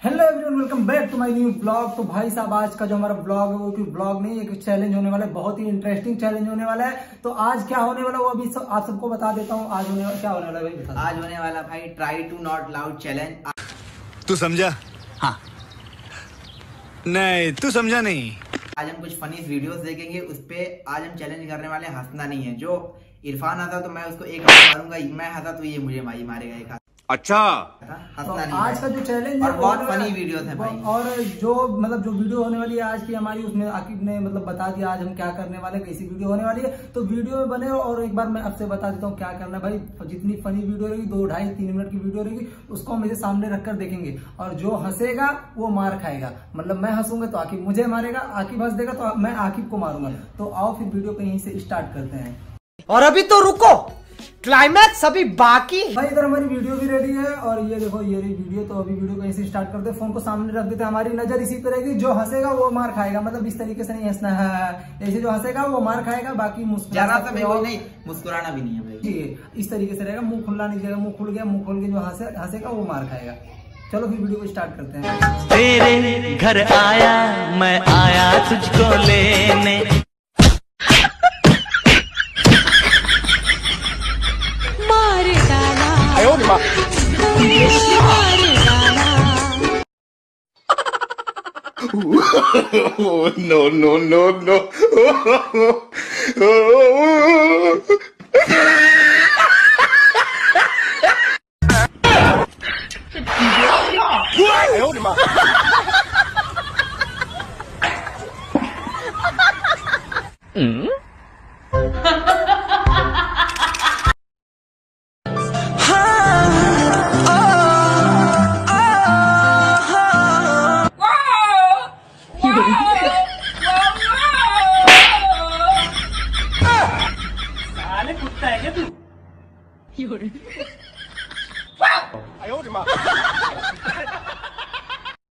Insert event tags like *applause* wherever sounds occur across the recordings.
Hello everyone welcome back to my new blog तो भाई साहब आज का जो हमारा ब्लॉग है वो कोई ब्लॉग नहीं एक चैलेंज होने वाला है बहुत ही इंटरेस्टिंग चैलेंज होने वाला है। तो आज क्या होने वाला है वो अभी सब, आप सबको बता देता हूँ आज होने वाला क्या होने वाला है भाई बता आज होने वाला भाई try to not loud challenge तू समझा? हाँ। नहीं तू समझा नहीं। आज हम कुछ फनी वीडियोस देखेंगे उस पर आज हम चैलेंज करने वाले हंसना नहीं है जो इरफान आता तो मैं उसको एक बार मारूँगा मैं हंसा तो ये मुझे मारी मारेगा एक हाथ अच्छा। तो आज का जो चैलेंज और है बहुत वो- funny videos हैं भाई। और जो मतलब जो वीडियो होने वाली है आज की हमारी उसमें आकिब ने मतलब बता दिया आज हम क्या करने वाले कैसी वीडियो होने वाली है। तो वीडियो में बने और एक बार मैं आपसे बता देता हूँ क्या करना है भाई। जितनी फनी वीडियो रहेगी दो ढाई तीन मिनट की वीडियो रहेगी उसको हम मेरे सामने रखकर देखेंगे। और जो हंसेगा वो मार खाएगा। मतलब मैं हंसूँगा तो आकिब मुझे मारेगा आकिब हंस देगा तो मैं आकिब को मारूँगा। तो आओ फिर वीडियो को यहीं से स्टार्ट करते हैं। और अभी तो रुको। क्लाइमैक्स अभी बाकी भाई इधर हमारी वीडियो भी रेडी है और ये देखो ये रही वीडियो तो अभी वीडियो कहीं से स्टार्ट करते फ़ोन को सामने रख देते हमारी नज़र इसी तरह की जो हंसेगा वो मार खाएगा। मतलब इस तरीके से नहीं हंसना है। ऐसे जो हंसेगा वो मार खाएगा बाकी मुस्कुरा ज़्यादा तो। नहीं मुस्कुराना भी नहीं है भाई। जी इस तरीके से रहेगा। मुँह खुला नहीं जाएगा मुँह खुल गया मुँह खोल के जो हंसे हंसेगा वो मार खाएगा। चलो फिर वीडियो को स्टार्ट करते हैं। तेरे घर आया मैं मार डाला नो नो नो नो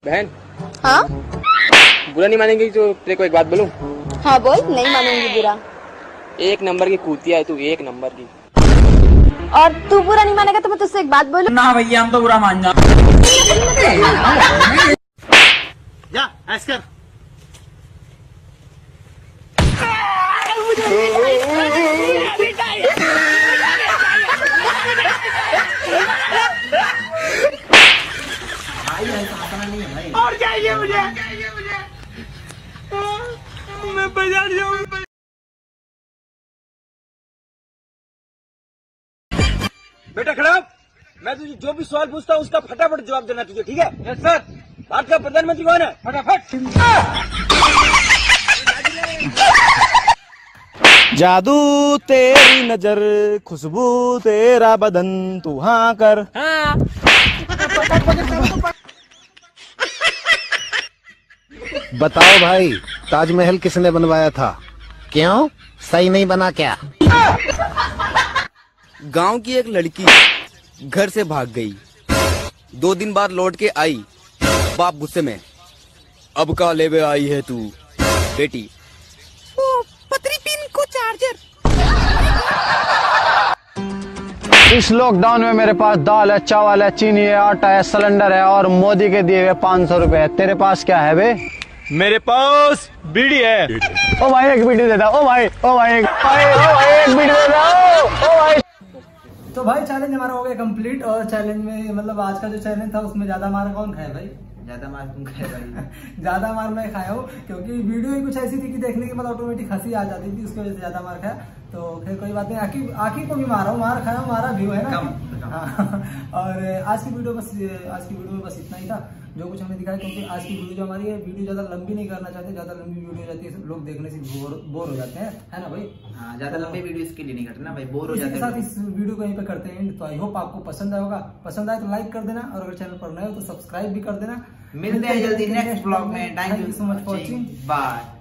बहन। हाँ? बुरा नहीं मानेंगे तो तेरे को एक बात बोलूँ? हाँ बोल। नहीं मानूँगी बुरा। एक नंबर की कूतिया है तू एक नंबर की। और तू बुरा नहीं मानेगा तो मैं तुझसे एक बात बोलूँ? ना भैया हम तो बुरा मान जा। भाई ऐसा हंसना नहीं है भाई बेटा खराब मैं तुझे जो भी सवाल पूछता हूँ उसका फटाफट जवाब देना तुझे ठीक है? यस सर भारत का प्रधानमंत्री कौन है? फटाफट। जादू तेरी नज़र खुशबू तेरा बदन तू हाँ कर। बताओ भाई ताजमहल किसने बनवाया था? क्यों? सही नहीं बना क्या? गाँव की एक लड़की घर से भाग गई। दो दिन बाद लौट के आई बाप गुस्से में। अब का लेवे आई है तू बेटी। ओ पतरी पिन को चार्जर। इस लॉकडाउन में मेरे पास दाल है चावल है चीनी है आटा है सिलेंडर है और मोदी के दिए हुए पाँच सौ रूपए है। तेरे पास क्या है बे? मेरे पास बीड़ी है। ओ भाई एक बीड़ी दे दो। ओ भाई ओ भाई एक भाई ओ भाई एक बीड़ी दे दो। ओ भाई। तो भाई चैलेंज हमारा हो गया कंप्लीट और चैलेंज में मतलब आज का जो चैलेंज था उसमें ज़्यादा मार कौन खाया भाई? ज़्यादा मार तुम खाए भाई? *laughs* ज़्यादा मार मैं खाया हूँ क्योंकि वीडियो ही कुछ ऐसी थी कि देखने के बाद ऑटोमेटिक हँसी आ जाती थी उसकी वजह से ज़्यादा मार खाया। तो फिर कोई बात नहीं आखिर आखिर को भी मारा हूँ मार खाया हूँ मारा भी है ना? कम, *laughs* और आज की वीडियो बस आज की वीडियो में बस इतना ही था। जो कुछ हमने दिखाया क्योंकि आज की वीडियो जो हमारी है वीडियो ज़्यादा लंबी नहीं करना चाहते ज़्यादा लंबी वीडियो हो जाती है लोग देखने से बोर बोर हो जाते हैं है ना भाई? हाँ ज़्यादा लंबी वीडियो इसके लिए नहीं करते ना भाई बोर हो जाते साथ हैं इस वीडियो को यहीं पे करते हैं तो आई होप आपको पसंद आया होगा। पसंद आए तो लाइक कर देना और अगर चैनल पर नए हो तो सब्सक्राइब भी कर देना। मिलते हैं जल्दी नेक्स्ट ब्लॉग में। Thank you so much for watching bye